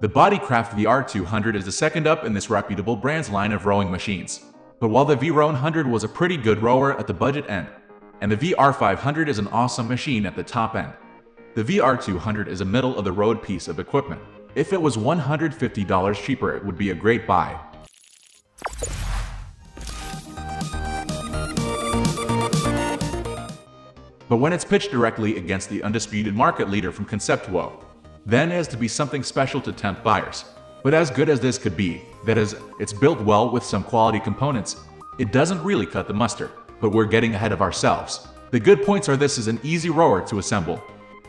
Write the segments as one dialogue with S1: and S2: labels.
S1: The Bodycraft VR200 is the second up in this reputable brand's line of rowing machines. But while the VR100 was a pretty good rower at the budget end, and the VR500 is an awesome machine at the top end, the VR200 is a middle-of-the-road piece of equipment. If it was $150 cheaper, it would be a great buy. But when it's pitched directly against the undisputed market leader from Concept2, then has to be something special to tempt buyers. But as good as this could be, that is, it's built well with some quality components, it doesn't really cut the mustard, but we're getting ahead of ourselves. The good points are this is an easy rower to assemble.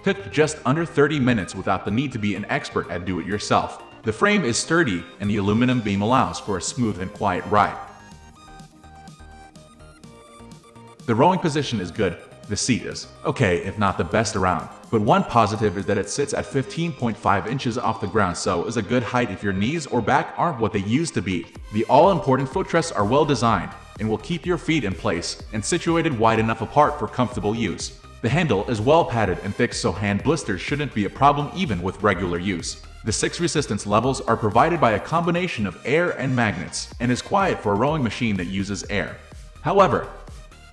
S1: Took just under 30 minutes without the need to be an expert at do-it-yourself. The frame is sturdy and the aluminum beam allows for a smooth and quiet ride. The rowing position is good, the seat is okay, if not the best around. But one positive is that it sits at 15.5 inches off the ground, so is a good height if your knees or back aren't what they used to be. The all-important footrests are well designed and will keep your feet in place and situated wide enough apart for comfortable use. The handle is well padded and thick so hand blisters shouldn't be a problem even with regular use. The six resistance levels are provided by a combination of air and magnets and is quiet for a rowing machine that uses air. However,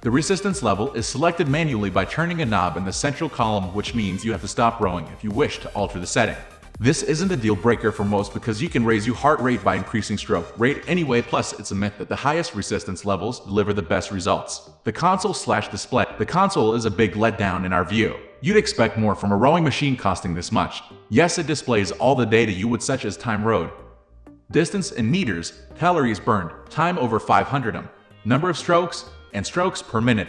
S1: the resistance level is selected manually by turning a knob in the central column which means you have to stop rowing if you wish to alter the setting. This isn't a deal breaker for most because you can raise your heart rate by increasing stroke rate anyway plus it's a myth that the highest resistance levels deliver the best results. The console slash display. The console is a big letdown in our view. You'd expect more from a rowing machine costing this much. Yes, it displays all the data you would such as time rowed, distance in meters, calories burned, time over 500 m, number of strokes, and strokes per minute.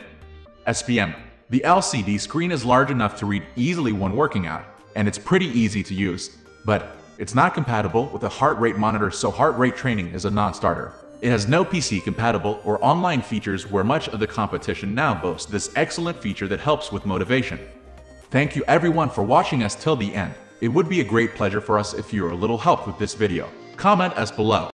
S1: SPM. The LCD screen is large enough to read easily when working out, and it's pretty easy to use. But it's not compatible with a heart rate monitor so heart rate training is a non-starter. It has no PC compatible or online features where much of the competition now boasts this excellent feature that helps with motivation. Thank you everyone for watching us till the end. It would be a great pleasure for us if you are a little help with this video. Comment us below.